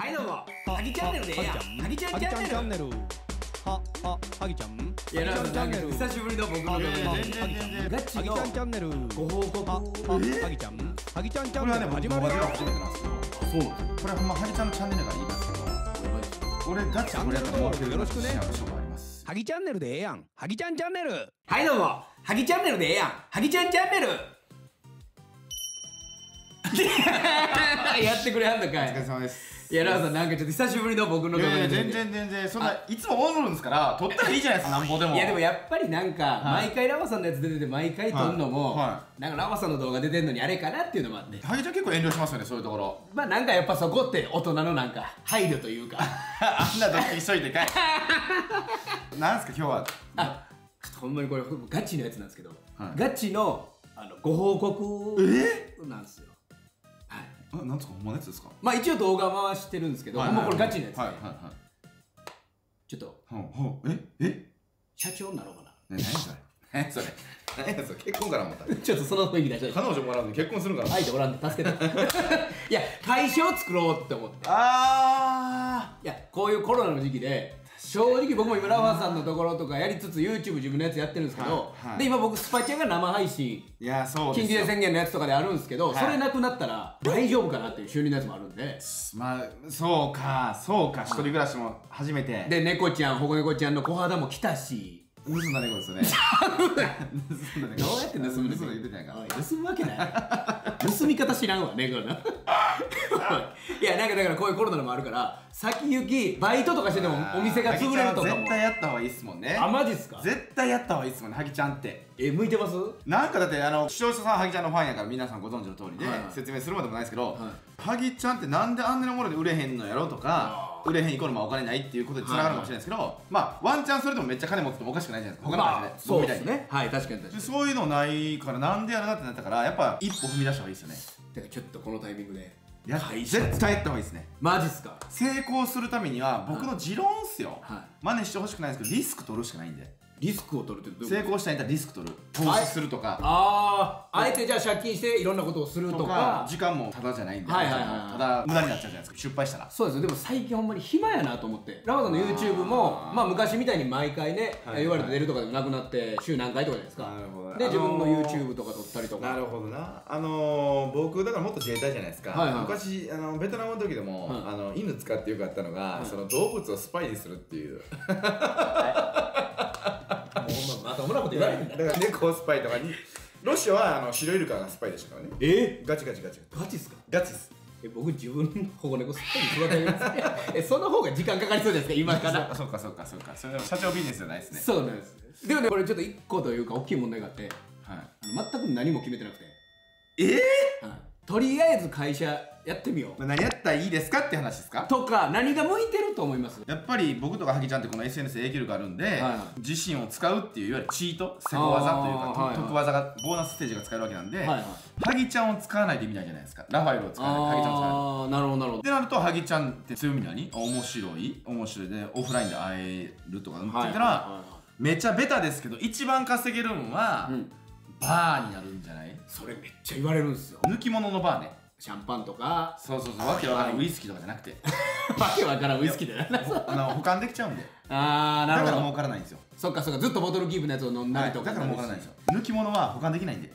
はいどうも。ハギチャンネルでええやん。ハギちゃんチャンネル。ル。はははぎちゃん。いやなんかなんか久しぶりの僕の全然全然ガチのはぎちゃんチャンネル。ご報告はははぎちゃん。はぎちゃんチャこれはね僕ンネル始まるよ。初めてなんですよ。そうなんこれほんまハリちゃんのチャンネルだから言いますけど。俺ガチでこれやったらもうよろしくねはぎチャンネルでええやんはぎちゃんチャンネルはいどうもハギチャンネルでええやんハギちゃんチャンネルやってくれはんのかお疲れい様ですいやラウさんなんかちょっと久しぶりの僕のい動画でやいや全然全然そんないつもおるんですから撮ったらいいじゃないですかなんぼでも。いやでもやっぱりなんか、はい。毎回ラマさんのやつ出てて毎回撮んのも、はい。はなんかラマさんの動画出てんのにあれかなっていうのもあって。ハリちゃん結構遠慮しますよねそういうところ。まあなんかやっぱそこって大人のなんか配慮というか。あんなドッキリしといてかいなんすか今日は。あちょっとほんまにこれガチのやつなんですけど、はい。ガチのあのご報告なんですよはいあなんですかほんまのやつですか？まあ一応動画回してるんですけど、ほんまこれガチのやつで、はいはいはい。ちょっと。ほうほうええ？社長になろうかな？ね 何それ？何それ？何やそれ？結婚から思った。ちょっとその雰囲気出したい彼女もらうのに結婚するから。相手おらんで助けて。いや会社を作ろうって思って。あいやこういうコロナの時期で正直僕も今ラファさんのところとかやりつつ YouTube 自分のやつやってるんですけど、はいはい。で今僕スパチャが生配信ーいやそうです急事態宣言のやつとかであるんですけど、はい。それなくなったら大丈夫かなっていう収入のやつもあるんで。まあそうかそうか。一人暮らしも初めて。で猫ちゃん保護猫ちゃんの小肌も来たし。盗んだ猫ですよね。盗んだ。猫 どうやって盗む盗んだ。言ってたやんか盗むわけない。盗み方知らんわ猫のいやなんかだからこういうコロナのもあるから先行きバイトとかしててもお店が潰れるとかも。絶対やった方がいいっすもんね。あマジっすか？絶対やった方がいいっすもんねハギちゃんって。え向いてます？なんかだってあの視聴者さんハギちゃんのファンやから皆さんご存知の通りで、はいはい。説明するまでもないですけど、はい。ハギちゃんってなんであんなのもので売れへんのやろとか売れへんイコールまあお金ないっていうことでつながるかもしれないですけど、まあワンチャンそれでもめっちゃ金持っててもおかしくないじゃないですか他の会社で、そうで僕みたいにすね。はい確かに確かに。でそういうのないからなんでやるなってなったからやっぱ一歩踏み出した方がいいですよね。だからちょっとこのタイミングでや絶対やった方がいいですね。マジっすか？成功するためには僕の持論っすよ、はい。真似してほしくないですけどリスク取るしかないんでリスクを取るってどういうこと？成功したいんだったらリスク取る。投資するとか。あああえてじゃあ借金していろんなことをするととかか時間もただじゃないんで、はいはいはいはい。ただ無駄になっちゃうじゃないですか。失敗したら。そうです。よでも最近ほんまに暇やなと思って。ラマさんの YouTube もまあ昔みたいに毎回ね、はい言われて出るとかでもなくなって週何回とかじゃないですか。なるほど。で自分のあのー YouTube とか撮ったりとか。なるほどな。あのー、僕だからもっと自衛隊じゃないですか、はいはい昔あのベトナムの時でも、はい。あの犬使ってよかったのが、その動物をスパイにするっていう もうほんままともなこと言われへん。だから猫スパイとかに。ロシアはあの白イルカがスパイでしたからね。え？ガチガチガチ。ガチっすか？ガチっす。え僕自分の保護猫すっかり育てます えその方が時間かかりそうですか？今から。そうかそうかそうか。それでも社長ビジネスじゃないですね。そうなんです。でもねこれちょっと一個というか大きい問題があって。はい。あの全く何も決めてなくて、ええ？はい、とりあえず会社やってみよう。何やったらいいですかって話ですか？とか何が向いてると思います？やっぱり僕とかハギちゃんってこの SNS で影響力あるんで、はい自身を使うっていういわゆるチートセコ技というか、はいはい。得技がボーナスステージが使えるわけなんで、はいはい。ハギちゃんを使わないと意味ないじゃないですか。ラファエルを使わない。ハギちゃんを使わない。ああなるほどなるほど。ってなるとハギちゃんって強み何面白い面白いでオフラインで会えるとかって言ったら、はいはいはいはいめっちゃベタですけど一番稼げるんは、うんバーになるんじゃない？それめっちゃ言われるんですよ。抜き物のバーね。シャンパンとか。そうそうそう。わけわからんウイスキーとかじゃなくて。わけわからんウイスキーでなあの保管できちゃうんで。ああなるほど。だから儲からないんですよ。そっかそっか。ずっとボトルキープのやつを飲んだりとか、だから儲からないんですよ。抜き物は保管できないんで。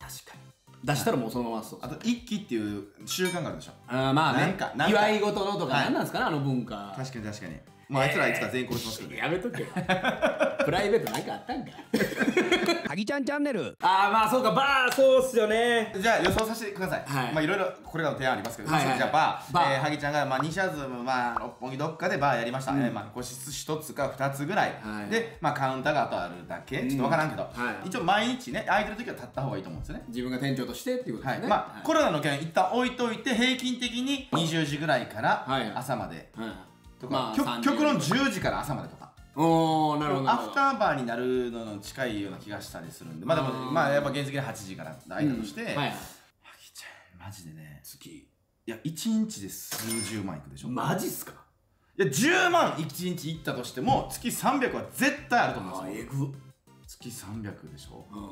確かに。出したらもうそのままそうあと一揆っていう習慣があるでしょ。あーまあね。祝い事のとかはい。何なんですかね、あの文化。確かに確かにもうあいつらいつか全員殺しますけどね。やめとけよ。プライベートなんかあったんか。はぎちゃんチャンネル。ああまあそうか。バーそうっすよね。じゃあ予想させてください。はい。まあいろいろこれらの提案ありますけど、はいはい。じゃあバー、バー。えー、ハギちゃんがまあ西麻布まあ六本木どっかでバーやりました。えーまあ個室一つか二つぐらい、はい。でまあカウンターがあとあるだけ、ちょっとわからんけど、はい。一応毎日ね空いてる時は立った方がいいと思うんですよね。自分が店長としてっていうことはい、ですね。まあ、コロナの件一旦置いといて平均的に20時ぐらいからはい。朝まで。はいとか、まあ極30極論10時から朝までとか。おーなるほど。なアフターバーになるのの近いような気がしたりするんで。まあでもまあやっぱ原付で8時からの間として、うん。はいちゃんマジでね。月いや、1日で数十万いくでしょ。マジっすか？いや、10万1日いったとしても、月300は絶対あると思あうんですよ。えぐ。月300でしょ。うん。っ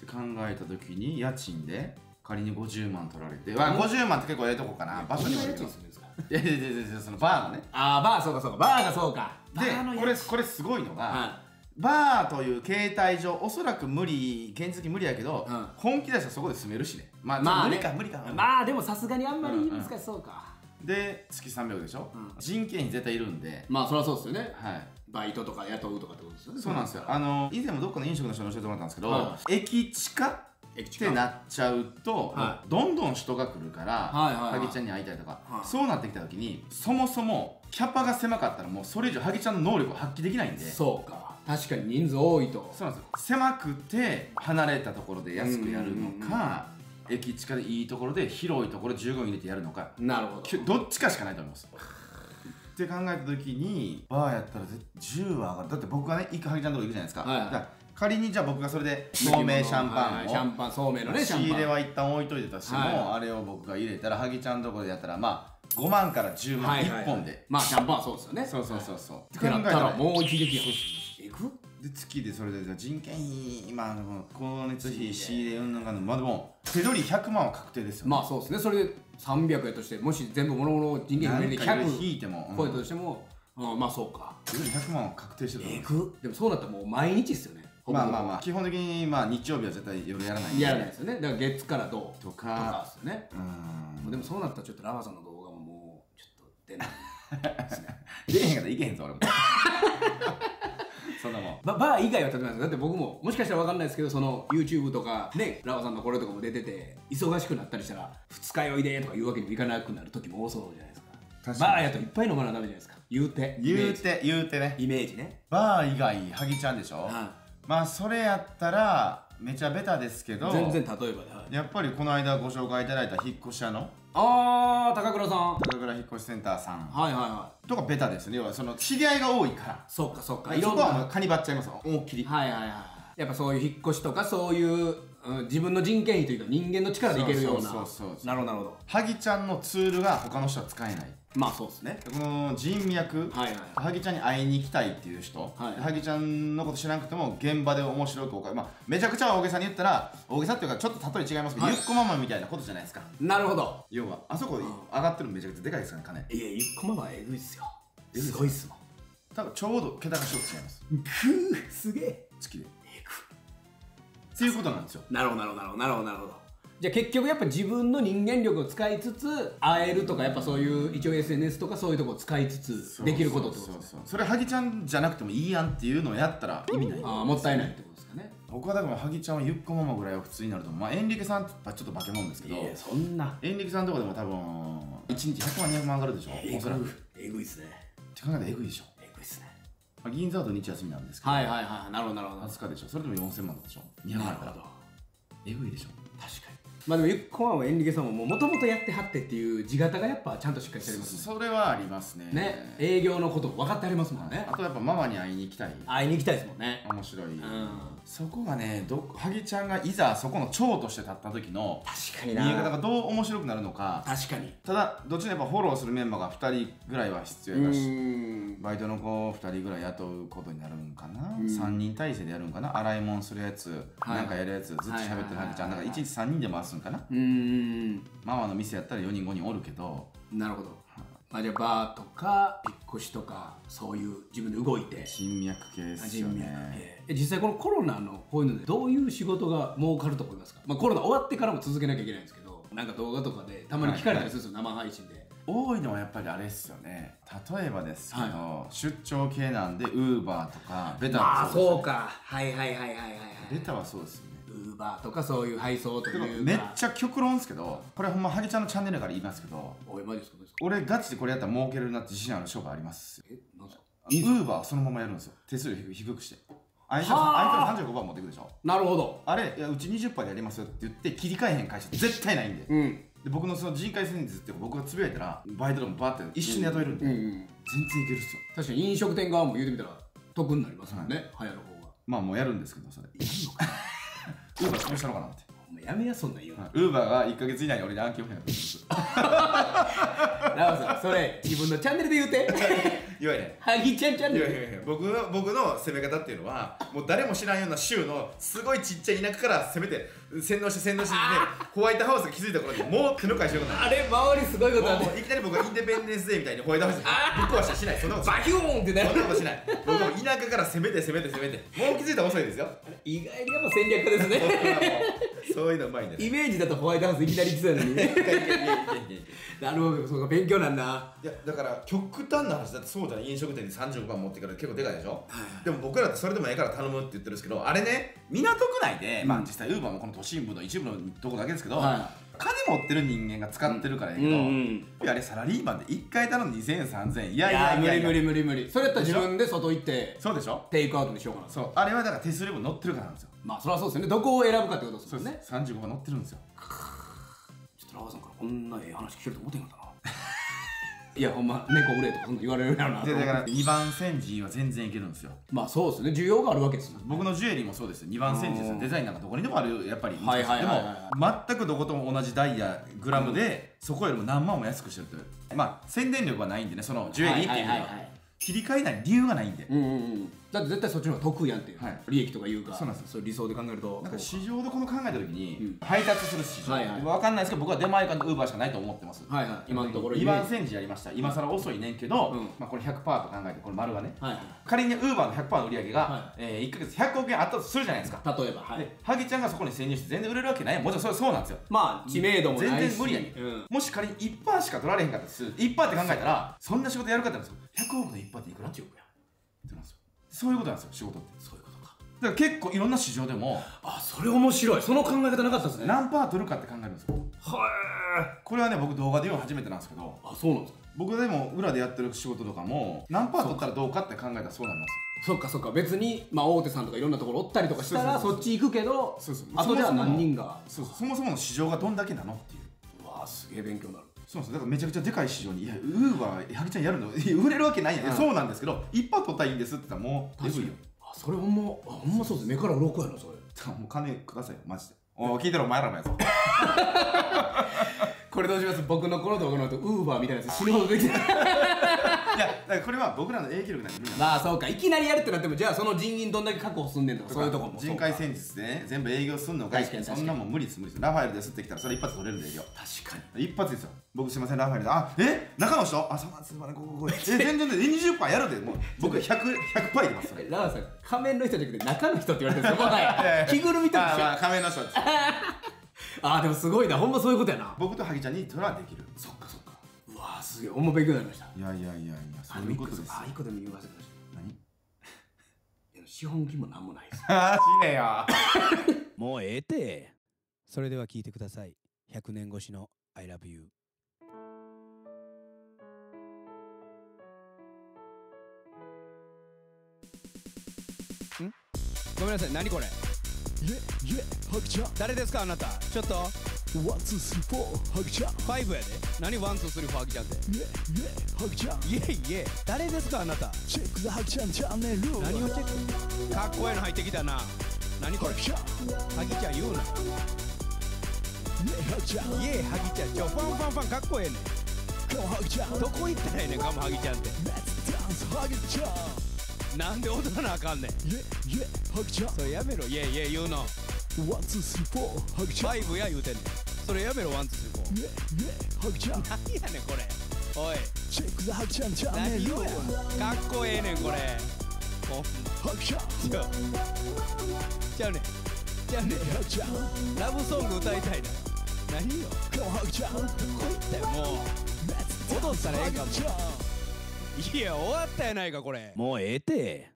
て考えたときに、家賃で仮に50万取られて、わ、50万って結構ええとこかな。場所にもよるけどどんな家賃すいやいやいやいやそのバーのね。ああバーそうかそうか。バーがそうか。バでこれこれすごいのが、はバーという形態上おそらく無理現実的無理やけど、うん。本気出したらそこで住めるしね。まあ、まあ、無ね、理か無理か、まあでもさすがにあんまりうんうん。難しそうか、で月300でしょ、うん。人件費絶対いるんで、まあそりゃそうですよね。はい。バイトとか雇うとかってことですよね。そうなんですよ。あの以前もどっかの飲食の人に教えてもらったんですけど、は駅近駅近ってなっちゃうと、はどんどん人が来るから、はいはいはい。ハギちゃんに会いたいとか、はい。そうなってきた時にそもそもキャパが狭かったらもうそれ以上ハギちゃんの能力を発揮できないんで。そうか。確かに人数多いと。そうなんですよ。狭くて離れたところで安くやるのうんうんうんか駅近でいいところで広いところ15人入れてやるのか。なるほど。きどっちかしかないと思います。って考えた時にバーやったら絶10は上がる。だって僕がね行くハギちゃんのとこ行くじゃないですか,、はいはい。だから仮にじゃあ僕がそれで透明シャンパはいはいシャンをンパンそうめんのねシ仕入れは一旦置いといてたとしても、はい。あれを僕が入れたらハギちゃんのところでやったらまあ5万から10万はいはいはい。1本で、まあシャンパンはそうですよね。そうそうそうそう。ってなったらもう一撃やえぐで月でそれでじゃあ人件費まあ光熱費仕入れうんぬんかんぬんまあでも手取り100万は確定ですよ、まあそうですね。それで300やとしてもし全部もろもろ人件費入れてなんか引100いても、うん。超えたとしても、うん、まあそうか。手取り100万は確定してると思えいますぐ。でもそうなったらもう毎日ですよねまあまあまあ。基本的にまあ日曜日は絶対夜やらないやらないですよね。だから月からどうととか。かですよね。うん。でもそうなったらちょっとラファさんの動画ももうちょっと出ないですね。出えへんかったらいけへんぞ俺も。そんなもん。ババー以外は例えばだって僕ももしかしたら分かんないですけどその YouTube とかねラファさんのこれとかも出てて忙しくなったりしたら二日酔いでとか言うわけにもいかなくなる時も多そうじゃないですか。バーやといっぱい飲まなダメじゃないですか。言うて。言うて言うてね。イメージね。バー以外ハギちゃんでしょ？はまあそれやったらめちゃベタですけど全然例えばで、はい、やっぱりこの間ご紹介いただいた引っ越し屋のあー高倉さん。高倉引っ越しセンターさんはいはいはい。とかベタですね。要はその知り合いが多いから。そっかそっか。そこはもうカニバっちゃいますよ。思いっきりはいはいはい。やっぱそういう引っ越しとかそういう、うん、自分の人件費というか人間の力でいけるような。そうそうなるほどなるほど。ハギちゃんのツールが他の人は使えない。まあそうですね。この人脈、はいはい。ハギちゃんに会いに行きたいっていう人、はい。ハギちゃんのこと知らなくても現場で面白くおかまあ、めちゃくちゃ大げさに言ったら大げさっていうかちょっと例え違いますけど、はい。ゆっこママみたいなことじゃないですか。なるほど。要はあそこ上がってるのめちゃくちゃでかいですからね。金いやゆっこママはえぐいっすよ。すごいっすもん。多分ちょうど桁が一つ違います。くーすげえ。月で。えっていうことなんですよ。ぐなるほどなるほどなるほどなるほど。じゃあ結局やっぱ自分の人間力を使いつつ会えるとかやっぱそういう一応 SNS とかそういうとこを使いつつできることってことですね。そうそうそうそれハギちゃんじゃなくてもいいやんっていうのをやったら意味ない。ああもったいないってことですかね。僕はだからハギちゃんはゆっこママぐらいは普通になると思うまあエンリケさんはちょっと化け物ですけどいやそんな。エンリケさんとかでも多分1日100万200万上がるでしょ。えおそらく。っぐえぐいっすね。て考えたらエグいでしょまあ銀座だと日休みなんですけどはいはいはいなるほどなるほど。20日でしょ。それでも4000万だったでしょ。200万だから。なるほど。えぐいでしょ。確かにまあでもゆっこママもエンリケさんももともとやってはってっていう地形がやっぱちゃんとしっかりしてありますね。それはありますね。ね。営業のこと分かってありますもんね。あとやっぱママに会いに行きたい。会いに行きたいですもんね。面白い、うん。そこがねどハギちゃんがいざそこの長として立った時の確かに見え方がどう面白くなるのか。確かに。ただどっちにやっぱフォローするメンバーが2人ぐらいは必う要だしん。バイトの子2人ぐらい雇うことになるんかな、うん。3人体制でやるんかな。洗い物するやつ、はい。なんかやるやつずっと喋ってるハギちゃん。はいはいはいはい。なんか1日3人で回すんかな？うん。ママの店やったら4人5人おるけど。なるほど。まあじゃあバーとか引っ越しとかそういう自分で動いて。人脈系ですよ人脈ね系。え実際このコロナのこういうのでどういう仕事が儲かると思いますか、まあ、コロナ終わってからも続けなきゃいけないんですけどなんか動画とかでたまに聞かれたりするんですよ、生配信で。多いのはやっぱりあれですよね。例えばですけど、出張系なんでウーバーとかベタまあもですよそうか。はいはいはいはいはいはい。ベタはそうですバーとかそういう配送というかめっちゃ極論ですけどこれほんまハギちゃんのチャンネルやから言いますけどおいマジですかマジですか。俺ガチでこれやったら儲けるなって自信ある商売ありますえなんですか？ウーバーそのままやるんですよ。手数料低くして。あいつらはあ。あいつら35%持ってくるでしょ。なるほど。あれいやうち20%でやりますよって言って切り替えへん会社絶対ないんで。うん。で僕のその人海戦術って僕がつぶやいたらバイトでもバーって一緒に雇えるんで、うんうん。全然いけるっすよ。確かに飲食店側も言うてみたら得になりますもんね、流行る方が。まあもうやるんですけどそれウーバー潰したのかなって。お前やめやそんなん言うの、ウーバーが1か月以内に俺に案件をやるんです。ラオさんそれ自分のチャンネルで言うて。言わへん。ハギちゃんチャンネル。いやいやいや僕の僕の攻め方っていうのはもう誰も知らんような州のすごいちっちゃい田舎から攻めて洗脳して洗脳してねホワイトハウスが気づいた頃にもう手の返しようがない。あれ周りすごいことなんでもういきなり僕はインデペンデンスデーみたいにホワイトハウスぶっ壊したりしない。そんなことバキューンってなそんるなことしない。僕も田舎から攻めて攻めて。攻めてもう気づいたら遅いですよ。意外にやっぱ戦略家ですね。そういうのうまいんですイメージだとホワイトハウスいきなり来てたのに。いやいやいやいやいやなるほどそうか勉強なんだいやだから極端な話だってそうじゃん。飲食店に35万持ってから結構でかいでしょ、はいでも僕らってそれでもええから頼むって言ってるんですけどあれね港区内で、うん。まあ実際ウーバーもこの都心部の一部のとこだけですけど、は金持ってる人間が使ってるからやけど、んあれサラリーマンで1回頼んで2000円3000円。いいやいや。いやいや無理無理無理無理。それやったら自分で外行ってそうでしょ？テイクアウトにしようかな。そう。あれはだから手数料も乗ってるからなんですよ。まあそりゃそうですよね。どこを選ぶかってことですよね。35が乗ってるんですよ。ちょっとラオさんからこんなええ話聞けると思ってんかったないやほんま猫売れとかそんな言われるやろなとでだから2番煎じは全然いけるんですよ。まあそうですね。需要があるわけですもん僕のジュエリーもそうですよ。2番煎じですデザインなんかどこにでもあるやっぱりはいはいはいはいでも全くどことも同じダイヤグラムで、そこよりも何万も安くしてるという。まあ宣伝力はないんでねそのジュエリーっていう意味では,、切り替えない理由がないんで、うんうんうんだって絶対そっちの方が得やんっていう、はい。利益とかいうかそうなんですよ。理想で考えると。なんか市場でこの考えた時に、うん。配達する市場、はいはい。わかんないですけど僕は出前館とウーバーしかないと思ってます。はいはい。今のところ。2番煎じやりました。今更遅いねんけど、うん。まあ、これ100%と考えてこれ丸がね。はいはい。仮にウーバーの100%の売り上げが、はえー、1ヶ月100億円あったとするじゃないですか、例えばはい。でハギちゃんがそこに潜入して全然売れるわけないやん。もちろんそれそうなんですよ。まあ知名度もないし。全然無理やねん。うん。もし仮に1%しか取られへんかったとする。1%って考えたらそんな仕事やるかってなんですよ100億の1%っていくら？って億や。ってなんですよそういうことなんですよ仕事って。そういうことか。だから結構いろんな市場でもあそれ面白い。その考え方なかったですね。何パー取るかって考えるんですよ。はいこれはね僕動画で言うの初めてなんですけどあそうなんですか。僕でも裏でやってる仕事とかも何パー取ったらどうかって考えたらそうなりますそっかそっか。別に、まあ、大手さんとかいろんなところおったりとかしたらそっち行くけどそうそう。あとじゃあそもそも何人が。そうそう。そもそもの市場がどんだけなのっていう。うわあすげえ勉強になるそうですよ。だからめちゃくちゃでかい市場に「いやウーバーハギちゃんやるの 売れるわけないやん」うん。そうなんですけど一発取ったらいいんですって言ったらもうえぐいよ。あそれほんまあほんまそうです目から鱗やなそれ。もう金くださいよマジで。おい聞いてるお前らのやつ これどうします？僕のこの動画の後ウーバーみたいなやつ死ぬほどできない。いやだからこれは僕らの影響力なんで無理な。んでまあそうか。いきなりやるってなってもじゃあその人員どんだけ確保すんねんとかそういうとこも。人海戦術でね全部営業すんのかいそんなもん無理です。無理ですラファエルですってきたらそれ一発取れるんで営業確かに。一発ですよ僕すいませんラファエル。であえ？中の人？あそうなんですすいません。ここここえ全然で20%やるでもう僕100 100%入れますそれ。ラーさん仮面の人じゃなくて中の人って言われてるんですよ。もはや着ぐるみとか。あ、仮面の人です ああでもすごいな。ほんまそういうことやな。僕とハギちゃんにそれはできる。そっかそっか。うわーすげえほんま勉強になりました。いやいやいやいやそういうことです。あ一個でも言わせてくださ何？いいや資本金もなんもないです。ああ死ねや もうええて。それでは聞いてください。100年越しの I love you ん？ごめんなさい。何これ？イェイェイハギちゃん誰ですかあなた。ちょっと。 One two three four ハギちゃん five やで。何 one two three four ハギちゃんって。イェイイェイハギちゃんイエイイエイ誰ですかあなた。 Check the ハギちゃんチャンネル。何をチェック？かっこええの入ってきたな。何これ？ハギちゃん言うな。イェイハギちゃんイエイハギちゃん。ちょファンファンファンかっこええねん。んどこ行ったらええねん come on ハギちゃんって。 Let's dance ハギちゃんなんで踊らなあかんねん。イェイイェイハギちゃんそれやめろ。イエイイエイ言うの。 One two three four ハギちゃんイ five や言うてんねん。それやめろ one two three four。ェイイェイハギちゃん何やねんこれ。おい。 Check the ハギちゃんチャンネルかっこええねんこれ。ハギちゃんちゃうちゃうねん。ちゃうねん。ハギちゃんラブソング歌いたいな。何よハギちゃんこいったよもう。踊ったらええかもいや終わったやないかこれ。もうええて。